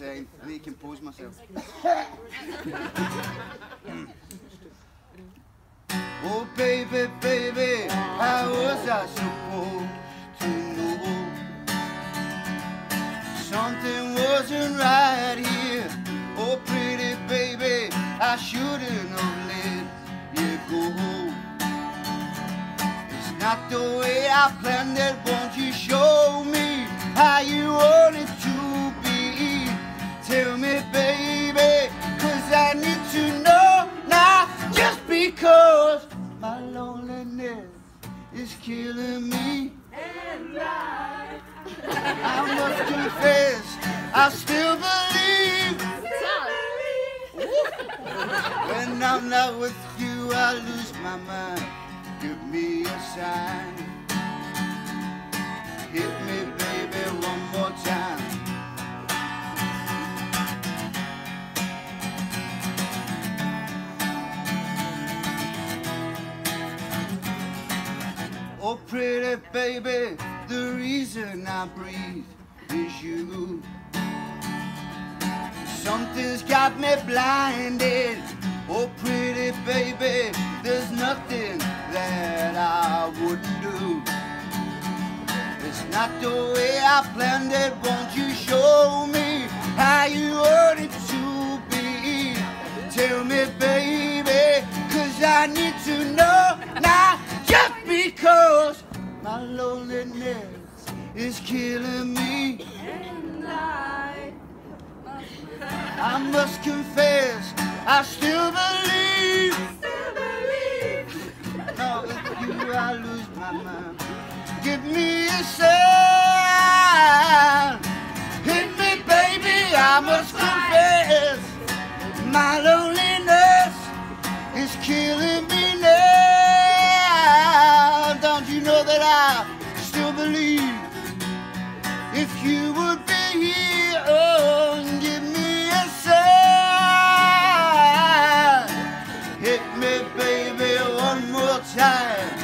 a. I need to compose myself. oh, baby, baby, how was I supposed to know? Something wasn't right here. Oh, pretty baby, I shouldn't have let you go. It's not the way I planned it. Won't you Tell me, baby, cause I need to know now. Just because my loneliness is killing me. And I I must confess, I still believe when I'm not with you, I lose my mind. Give me a sign. Oh, pretty baby, the reason I breathe is you. Something's got me blinded. Oh, pretty baby, there's nothing that I wouldn't do. It's not the way I planned it. Won't you show me how you want it to be? Tell me, baby, cause I need to know now. Just because my loneliness is killing me. and I I must confess, I still believe. with you I lose my mind. Give me a sign. Hit me, baby, I must you would be here and give me a sign. Hit me, baby, one more time.